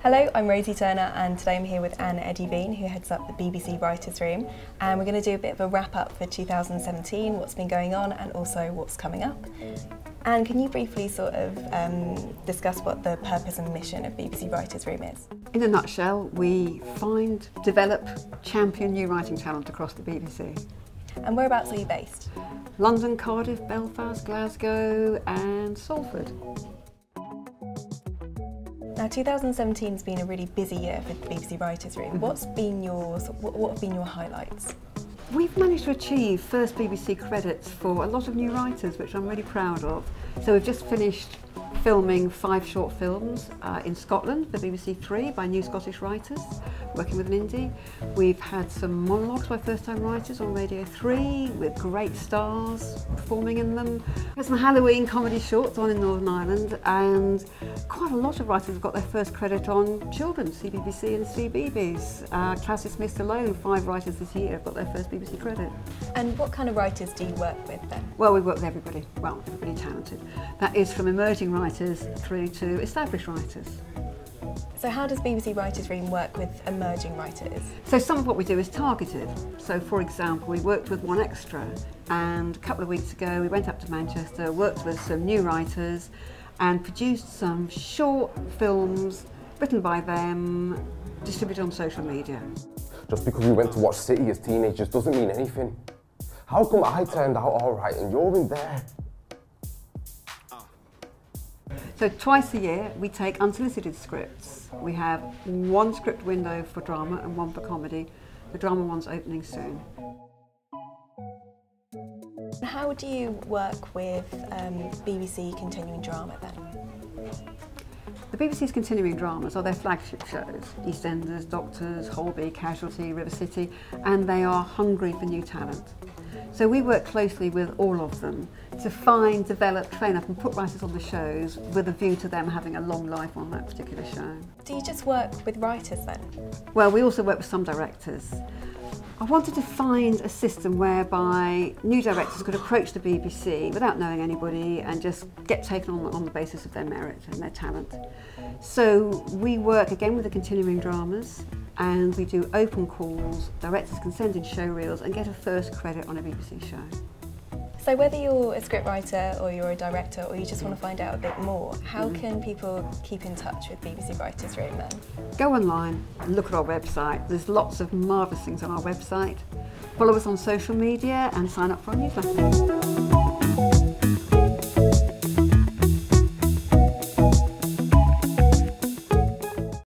Hello, I'm Rosie Turner and today I'm here with Anne Edyvean, who heads up the BBC Writersroom and we're going to do a bit of a wrap up for 2017, what's been going on and also what's coming up. And can you briefly sort of um, discuss what the purpose and mission of BBC Writersroom is? In a nutshell, we find, develop, champion new writing talent across the BBC. And whereabouts are you based? London, Cardiff, Belfast, Glasgow and Salford. Now 2017 has been a really busy year for the BBC Writersroom. Mm -hmm. What's been your, what have been your highlights? We've managed to achieve first BBC credits for a lot of new writers, which I'm really proud of. So we've just finished filming five short films uh, in Scotland for BBC Three by new Scottish writers, working with an indie. We've had some monologues by first-time writers on Radio 3 with great stars performing in them. There's some Halloween comedy shorts on in Northern Ireland and quite a lot of writers have got their first credit on children, CBBC and CBeebies. Uh, Class Dismissed alone, five writers this year have got their first BBC credit. And what kind of writers do you work with then? Well, we work with everybody, well, everybody talented. That is from emerging writers writers through to established writers. So how does BBC Writersroom work with emerging writers? So some of what we do is targeted. So for example, we worked with 1Xtra and a couple of weeks ago we went up to Manchester, worked with some new writers and produced some short films written by them, distributed on social media. Just because we went to watch City as teenagers doesn't mean anything. How come I turned out all right and you're in there? So twice a year we take unsolicited scripts. We have one script window for drama and one for comedy. The drama one's opening soon. How do you work with um, BBC continuing drama then? The BBC's continuing dramas are their flagship shows, EastEnders, Doctors, Holby, Casualty, River City, and they are hungry for new talent. So we work closely with all of them to find, develop, train up and put writers on the shows with a view to them having a long life on that particular show. Do you just work with writers then? Well, we also work with some directors. I wanted to find a system whereby new directors could approach the BBC without knowing anybody and just get taken on on the basis of their merit and their talent. So we work again with the continuing dramas and we do open calls, directors can send in show reels and get a first credit on a BBC show. So whether you're a scriptwriter or you're a director or you just want to find out a bit more, how mm can people keep in touch with BBC Writersroom then? Go online, look at our website. There's lots of marvellous things on our website. Follow us on social media and sign up for our newsletter.